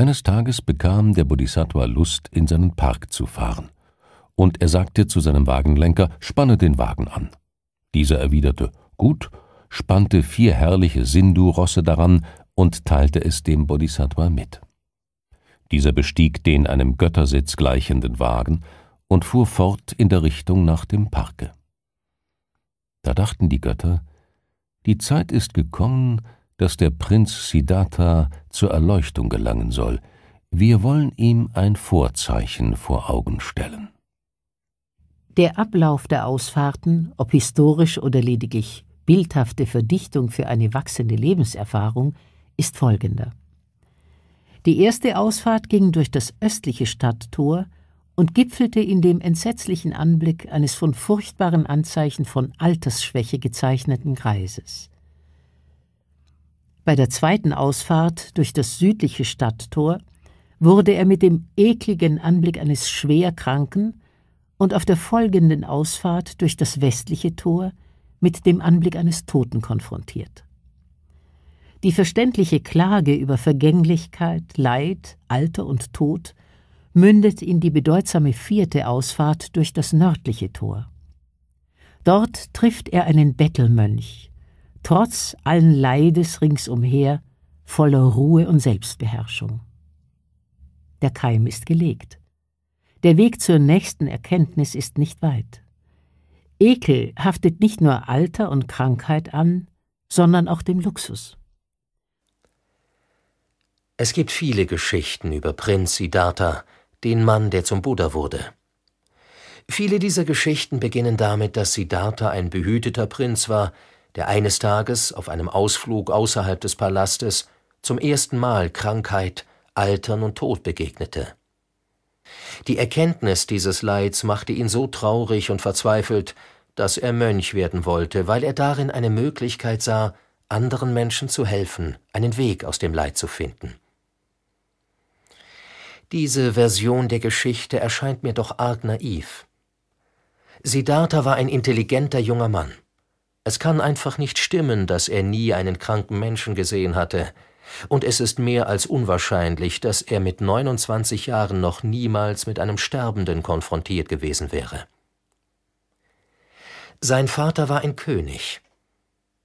Eines Tages bekam der Bodhisattva Lust, in seinen Park zu fahren, und er sagte zu seinem Wagenlenker, spanne den Wagen an. Dieser erwiderte, gut, spannte vier herrliche Sindhu-Rosse daran und teilte es dem Bodhisattva mit. Dieser bestieg den einem Göttersitz gleichenden Wagen und fuhr fort in der Richtung nach dem Parke. Da dachten die Götter, die Zeit ist gekommen, dass der Prinz Siddhartha zur Erleuchtung gelangen soll. Wir wollen ihm ein Vorzeichen vor Augen stellen. Der Ablauf der Ausfahrten, ob historisch oder lediglich bildhafte Verdichtung für eine wachsende Lebenserfahrung, ist folgender. Die erste Ausfahrt ging durch das östliche Stadttor und gipfelte in dem entsetzlichen Anblick eines von furchtbaren Anzeichen von Altersschwäche gezeichneten Kreises. Bei der zweiten Ausfahrt durch das südliche Stadttor wurde er mit dem ekligen Anblick eines Schwerkranken und auf der folgenden Ausfahrt durch das westliche Tor mit dem Anblick eines Toten konfrontiert. Die verständliche Klage über Vergänglichkeit, Leid, Alter und Tod mündet in die bedeutsame vierte Ausfahrt durch das nördliche Tor. Dort trifft er einen Bettelmönch, trotz allen Leides ringsumher, voller Ruhe und Selbstbeherrschung. Der Keim ist gelegt. Der Weg zur nächsten Erkenntnis ist nicht weit. Ekel haftet nicht nur Alter und Krankheit an, sondern auch dem Luxus. Es gibt viele Geschichten über Prinz Siddhartha, den Mann, der zum Buddha wurde. Viele dieser Geschichten beginnen damit, dass Siddhartha ein behüteter Prinz war, der eines Tages auf einem Ausflug außerhalb des Palastes zum ersten Mal Krankheit, Altern und Tod begegnete. Die Erkenntnis dieses Leids machte ihn so traurig und verzweifelt, dass er Mönch werden wollte, weil er darin eine Möglichkeit sah, anderen Menschen zu helfen, einen Weg aus dem Leid zu finden. Diese Version der Geschichte erscheint mir doch arg naiv. Siddhartha war ein intelligenter junger Mann. Es kann einfach nicht stimmen, dass er nie einen kranken Menschen gesehen hatte, und es ist mehr als unwahrscheinlich, dass er mit 29 Jahren noch niemals mit einem Sterbenden konfrontiert gewesen wäre. Sein Vater war ein König.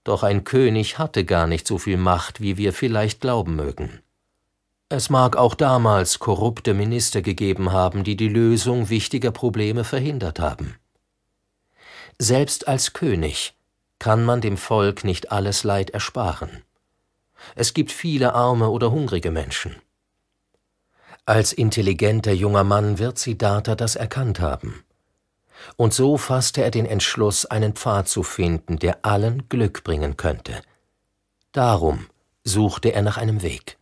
Doch ein König hatte gar nicht so viel Macht, wie wir vielleicht glauben mögen. Es mag auch damals korrupte Minister gegeben haben, die die Lösung wichtiger Probleme verhindert haben. Selbst als König kann man dem Volk nicht alles Leid ersparen. Es gibt viele arme oder hungrige Menschen. Als intelligenter junger Mann wird Siddhartha das erkannt haben. Und so fasste er den Entschluss, einen Pfad zu finden, der allen Glück bringen könnte. Darum suchte er nach einem Weg.